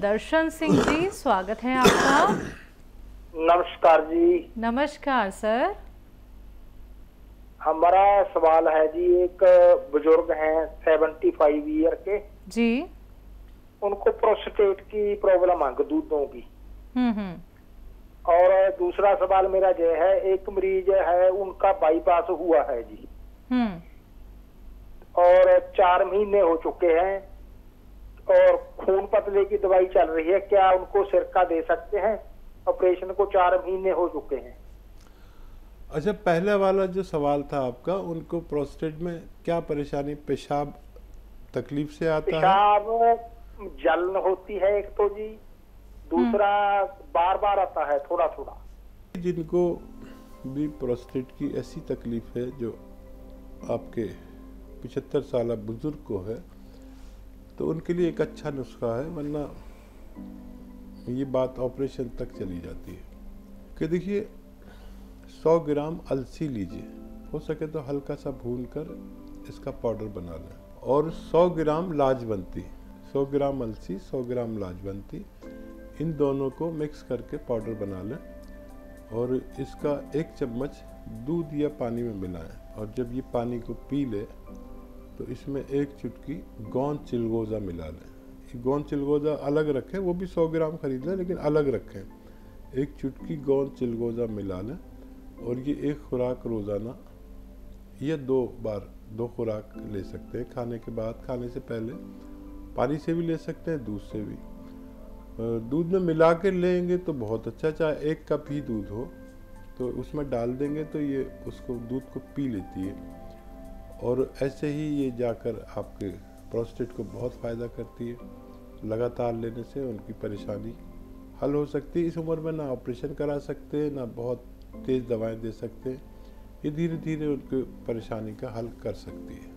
दर्शन सिंह जी स्वागत है आपका। नमस्कार जी। नमस्कार सर। हमारा सवाल है जी एक बुज़ुर्ग हैं सेवेंटी फाइव ईयर के। जी। उनको प्रोस्टेट की प्रॉब्लम है दूधों की। हम्म हम्म। और दूसरा सवाल मेरा जो है एक मरीज़ है उनका बाईपास हुआ है जी। हम्म। और चार महीने हो चुके हैं और खून पतले की दवाई चल रही है क्या उनको सिरका दे सकते हैं? ऑपरेशन को चार महीने हो चुके हैं। अच्छा पहला वाला जो सवाल था आपका उनको प्रोस्टेट में क्या परेशानी पेशाब तकलीफ़ से आता है? पेशाब जलन होती है एक तो जी दूसरा बार बार आता है थोड़ा थोड़ा जिनको भी प्रोस्टेट की ऐसी तकलीफ़ है जो आपके पिछहत्तर साल बुज़ुर्ग को है तो उनके लिए एक अच्छा नुस्खा है, वरना ये बात ऑपरेशन तक चली जाती है। कि देखिए 100 ग्राम अलसी लीजिए, हो सके तो हल्का सा भून कर इसका पाउडर बना लें। और 100 ग्राम लाजवंती 100 ग्राम अलसी 100 ग्राम लाजवंती, इन दोनों को मिक्स करके पाउडर बना लें और इसका एक चम्मच दूध या पानी में मिलाएँ। और जब ये पानी को पी ले तो इसमें एक चुटकी गोंद चिलगोज़ा मिला लें गोंद चिलगोज़ा अलग रखें, वो भी 100 ग्राम खरीद लें, लेकिन अलग रखें। एक चुटकी गोंद चिलगोज़ा मिला लें, और ये एक खुराक रोज़ाना, या दो बार, दो खुराक ले सकते हैं, खाने के बाद, खाने से पहले। पानी से भी ले सकते हैं, दूध से भी। दूध में मिला के लेंगे तो बहुत अच्छा चाहे एक कप ही दूध हो। तो उसमें डाल देंगे तो ये उसको, दूध को पी लेती है। और ऐसे ही ये जाकर आपके प्रोस्टेट को बहुत फ़ायदा करती है। लगातार लेने से उनकी परेशानी हल हो सकती है। इस उम्र में ना ऑपरेशन करा सकते हैं ना बहुत तेज़ दवाएँ दे सकते हैं। ये धीरे धीरे उनकी परेशानी का हल कर सकती है।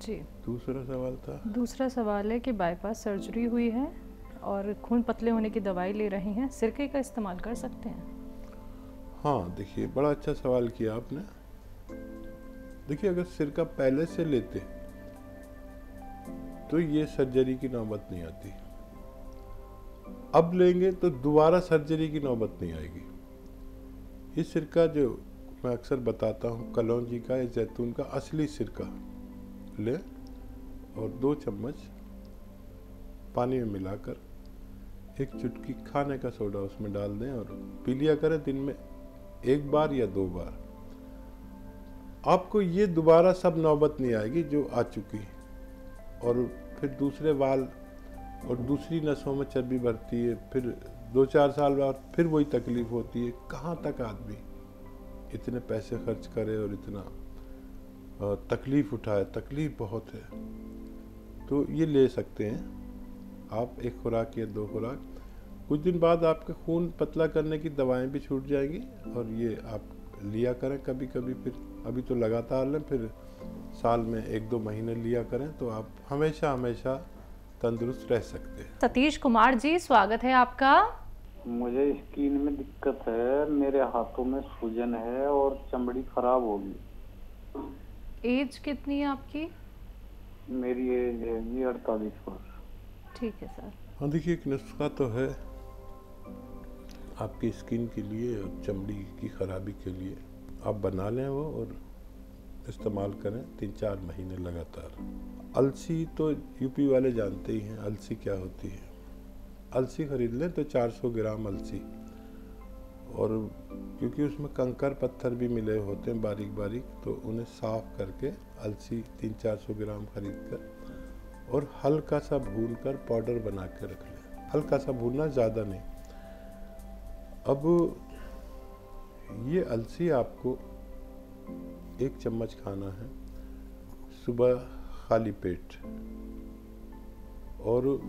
जी। दूसरा सवाल था? दूसरा सवाल है कि बाईपास सर्जरी हुई है और खून पतले होने की दवाई ले रही हैं सिरके का इस्तेमाल कर सकते हैं? हाँ देखिए बड़ा अच्छा सवाल किया आपने। देखिए, अगर सिरका पहले से लेते तो ये सर्जरी की नौबत नहीं आती। अब लेंगे तो दोबारा सर्जरी की नौबत नहीं आएगी। ये सिरका जो मैं अक्सर बताता हूँ, कलौंजी का, या जैतून का, असली सिरका लें और दो चम्मच पानी में मिलाकर एक चुटकी खाने का सोडा उसमें डाल दें और पी लिया करें दिन में एक बार या दो बार। आपको ये दोबारा सब नौबत नहीं आएगी जो आ चुकी और फिर दूसरे बाल और दूसरी नसों में चर्बी भरती है, फिर दो चार साल बाद फिर वही तकलीफ़ होती है। कहाँ तक आदमी इतने पैसे खर्च करे और इतना तकलीफ़ उठाए? तकलीफ़ बहुत है। तो ये ले सकते हैं। आप एक खुराक या दो खुराक। कुछ दिन बाद आपका खून पतला करने की दवाएँ भी छूट जाएँगी और ये आप लिया करें कभी कभी फिर। अभी तो लगातार लें फिर साल में एक दो महीने लिया करें तो आप हमेशा हमेशा तंदुरुस्त रह सकते हैं। सतीश कुमार जी स्वागत है आपका। मुझे स्किन में दिक्कत है मेरे हाथों में सूजन है और चमड़ी खराब होगी। एज कितनी है आपकी? मेरी एज है जी अड़तालीस वर्ष। ठीक है सर। हाँ देखिए एक नुस्खा तो है आपकी स्किन के लिए और चमड़ी की खराबी के लिए। आप बना लें वो और इस्तेमाल करें तीन चार महीने लगातार। अलसी तो यूपी वाले जानते ही हैं, अलसी क्या होती है। अलसी खरीद लें तो 400 ग्राम अलसी। और क्योंकि उसमें कंकर पत्थर भी मिले होते हैं बारीक बारीक तो उन्हें साफ़ करके अलसी तीन चार सौ ग्राम खरीद कर और हल्का सा भून कर पाउडर बना के रख लें। हल्का सा भूनना ज़्यादा नहीं। अब ये अलसी आपको एक चम्मच खाना है, सुबह खाली पेट। और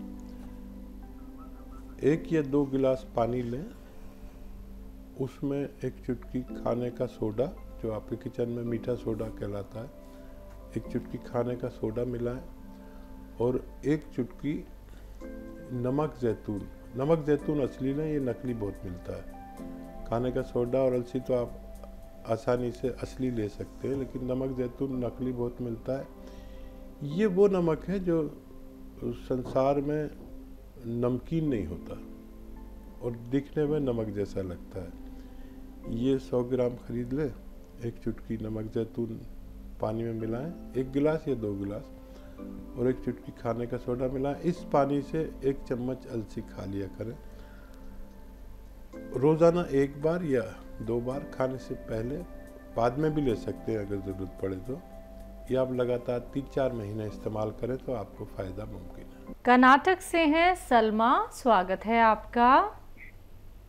एक या दो गिलास पानी लें, उसमें एक चुटकी खाने का सोडा, जो आपके किचन में मीठा सोडा कहलाता है, एक चुटकी खाने का सोडा मिलाएँ, और एक चुटकी नमक जैतून। नमक जैतून असली नहीं ये नकली बहुत मिलता है। खाने का सोडा और अलसी तो आप आसानी से असली ले सकते हैं, लेकिन नमक, जैतून, नकली बहुत मिलता है। ये वो नमक है जो संसार में नमकीन नहीं होता और दिखने में नमक जैसा लगता है। ये 100 ग्राम खरीद ले, एक चुटकी नमक, जैतून पानी में मिलाएँ, एक गिलास या दो गिलास, और एक चुटकी खाने का सोडा मिलाएँ। इस पानी से एक चम्मच अलसी खा लिया करें। रोज़ाना एक बार या दो बार खाने से पहले बाद में भी ले सकते हैं अगर ज़रूरत पड़े तो। या आप लगातार तीन चार महीने इस्तेमाल करें तो आपको फ़ायदा मुमकिन है। कर्नाटक से हैं सलमा स्वागत है आपका।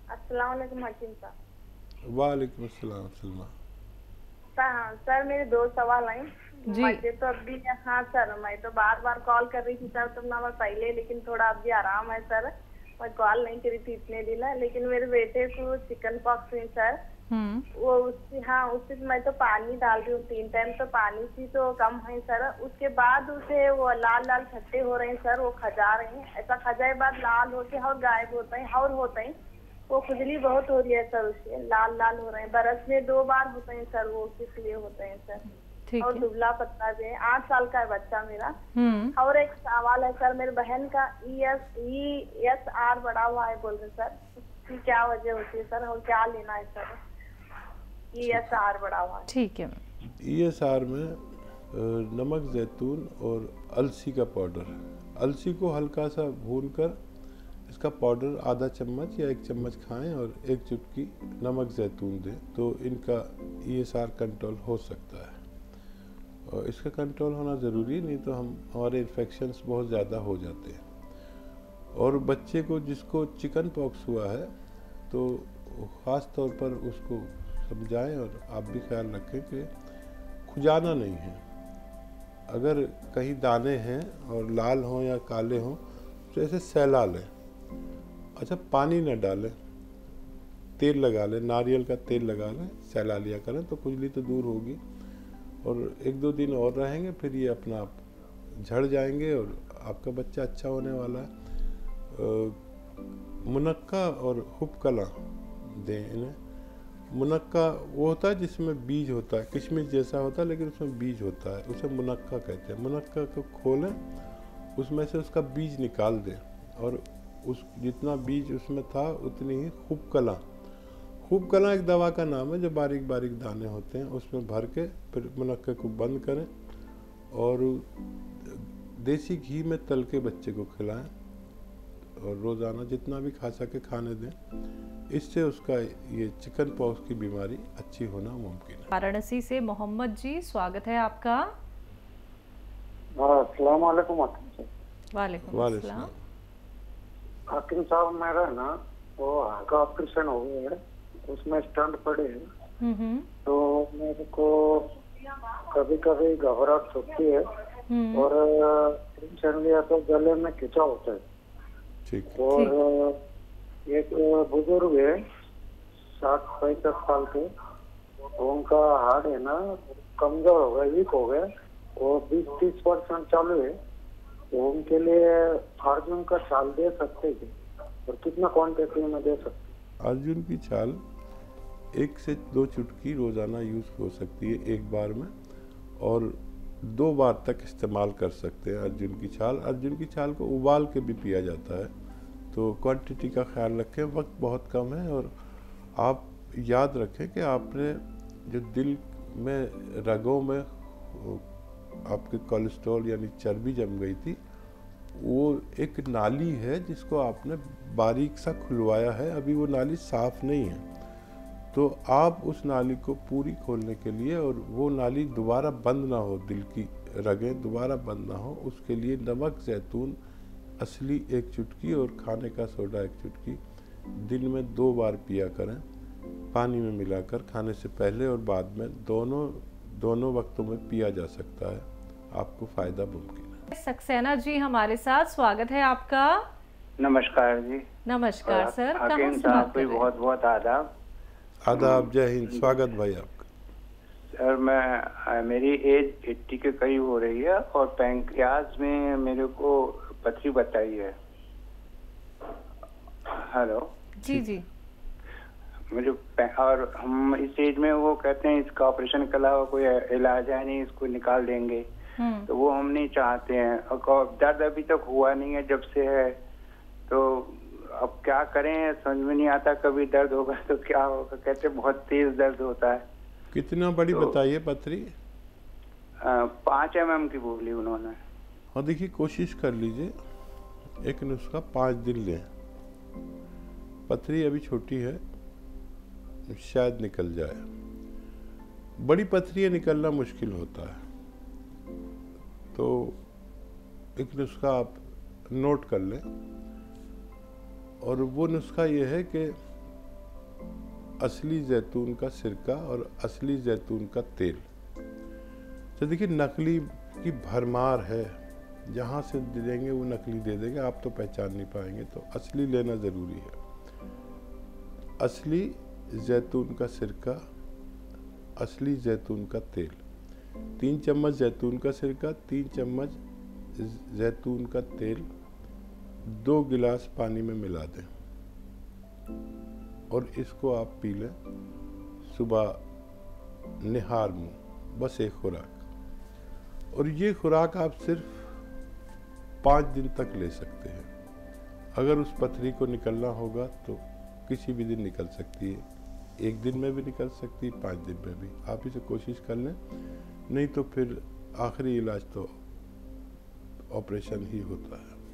अस्सलाम वालेकुम अस्सलाम सलमा। सर हाँ, मेरे दो सवाल हैं। जी। मुझे तो अभी हाँ सर मैं तो बार बार कॉल कर रही थी सर तुम ना पहले लेकिन थोड़ा अभी आराम है सर। मैं कॉल नहीं करी थी इतने दिन लेकिन मेरे बेटे को चिकन पॉक्स हुई सर हम्म। वो उससे हाँ उससे मैं तो पानी डाल रही हूँ तीन टाइम तो पानी से तो कम है सर। उसके बाद उसे वो लाल लाल छट्टे हो रहे हैं सर वो खजा रहे हैं। ऐसा खजाए बाद लाल होके और गायब होते हैं और होते हैं। वो खुजली बहुत हो रही है सर उससे लाल लाल हो रहे हैं। बरस में दो बार होते हैं सर वो किस लिए होते हैं सर। और दुबला पतला भी है। आठ साल का है बच्चा मेरा। हम्म। और एक सवाल है सर मेरी बहन का E S E S R बढ़ा हुआ है बोल रहे सर। उसकी क्या वजह होती है सर? और क्या लेना है सर? ई एस आर बढ़ा हुआ है। ठीक है। ई एस आर में नमक जैतून और अलसी का पाउडर। अलसी को हल्का सा भून कर इसका पाउडर आधा चम्मच या एक चम्मच खाएँ और एक चुटकी नमक जैतून दें तो इनका ई एस आर कंट्रोल हो सकता है। और इसका कंट्रोल होना ज़रूरी नहीं तो हम, हमारे इन्फेक्शंस बहुत ज़्यादा हो जाते हैं। और बच्चे को जिसको चिकन पॉक्स हुआ है तो ख़ास तौर पर उसको समझाएँ और आप भी ख्याल रखें कि खुजाना नहीं है। अगर कहीं दाने हैं और लाल हों या काले हों तो ऐसे सैला लें। अच्छा पानी न डालें। तेल लगा लें, नारियल का तेल लगा लें, सैला लिया करें तो खुजली तो दूर होगी। और एक दो दिन और रहेंगे, फिर ये अपना आप झड़ जाएँगे और आपका बच्चा अच्छा होने वाला है। मुनक्का और हुपकला दें इन्हें। मुनक्का वो होता है जिसमें बीज होता है, किशमिश जैसा होता है, लेकिन उसमें बीज होता है, उसे मुनक्का कहते हैं। मुनक्का को खोलें, उसमें से उसका बीज निकाल दें और उस जितना बीज उसमें था, उतनी ही हुपकला हुपकला एक दवा का नाम है जो बारीक बारीक दाने होते हैं उसमें भर के फिर मुनक्के को बंद करें और देसी घी में तल के बच्चे को खिलाएँ और रोज़ाना जितना भी खा सके खाने दें। इससे उसका ये चिकन पॉक्स की बीमारी अच्छी होना मुमकिन है। वाराणसी से मोहम्मद जी स्वागत है आपका। अस्सलाम वालेकुम साहब। वालेकुम वालेकुम अस्सलाम। सलाम। हाकिम साहब मेरा ना वो का ऑपरेशन हो गया है। उसमें स्टंट पड़े हैं। हम्म हम्म तो मेरे को कभी कभी घबराहट होती है। हम्म। और टेंशन लिया तो गले में खिंचा होता है। ठीक। और एक बुज़ुर्ग है साठ पैंसठ साल के। उनका हार्ट है ना कमज़ोर हो गया वीक हो गया। वो बीस तीस परसेंट चालू है। तो उनके लिए अर्जुन का छाल दे सकते हैं। और कितना क्वांटिटी में दे सकते अर्जुन की छाल एक से दो चुटकी रोज़ाना यूज़ हो सकती है एक बार में, और दो बार तक इस्तेमाल कर सकते हैं अर्जुन की छाल। अर्जुन की छाल को उबाल के भी पिया जाता है। तो क्वांटिटी का ख्याल रखें, वक्त बहुत कम है, और आप याद रखें कि आपने जो दिल में, रगों में, आपके कोलेस्ट्रॉल यानी चर्बी जम गई थी, वो एक नाली है जिसको आपने बारीक सा खुलवाया है। अभी वो नाली साफ़ नहीं है। तो आप उस नाली को पूरी खोलने के लिए और वो नाली दोबारा बंद ना हो दिल की रगें दोबारा बंद ना हो उसके लिए नमक जैतून असली एक चुटकी और खाने का सोडा एक चुटकी दिन में दो बार पिया करें पानी में मिलाकर खाने से पहले और बाद में दोनों दोनों वक्तों में पिया जा सकता है। आपको फ़ायदा मुमकिन है। सक्सेना जी हमारे साथ स्वागत है आपका। नमस्कार जी। नमस्कार सर कहाँ हाकिम साहब बहुत बहुत आदाब। आदाब जय हिंद स्वागत भाई आपका। सर मैं मेरी एज 80 के करीब हो रही है और पैंक्रियाज में मेरे को पथरी बताई है। हेलो जी जी। मुझे और हम इस एज में वो कहते हैं इसका ऑपरेशन के अलावा कोई इलाज है नहीं इसको निकाल देंगे। हम्म। तो वो हम नहीं चाहते हैं। और दर्द अभी तक हुआ नहीं है जब से है तो अब क्या करें? समझ में नहीं आता कभी दर्द होगा तो क्या होगा? कहते बहुत तेज दर्द होता है। कितना बड़ी तो- बताइए पथरी पाँच एम एम की बोली उन्होंने। हाँ देखिए कोशिश कर लीजिए एक नुस्खा पाँच दिन लें। पथरी अभी छोटी है शायद निकल जाए। बड़ी पथरियाँ निकलना मुश्किल होता है। तो एक नुस्खा आप नोट कर लें। और वो नुस्खा ये है कि असली जैतून का सिरका और असली जैतून का तेल। तो देखिए, नकली की भरमार है। जहाँ से दे देंगे, वो नकली दे देंगे। आप तो पहचान नहीं पाएँगे। तो असली लेना ज़रूरी है। असली जैतून का सिरका, असली जैतून का तेल। तीन चम्मच जैतून का सिरका, तीन चम्मच जैतून का तेल। दो गिलास पानी में मिला दें। और इसको आप पी लें। सुबह निहार मुँह, बस एक खुराक। और ये खुराक आप सिर्फ़ पाँच दिन तक ले सकते हैं। अगर उस पथरी को निकलना होगा तो किसी भी दिन निकल सकती है। एक दिन में भी निकल सकती है, पाँच दिन में भी। आप इसे कोशिश कर लें। नहीं तो फिर आखिरी इलाज तो ऑपरेशन ही होता है।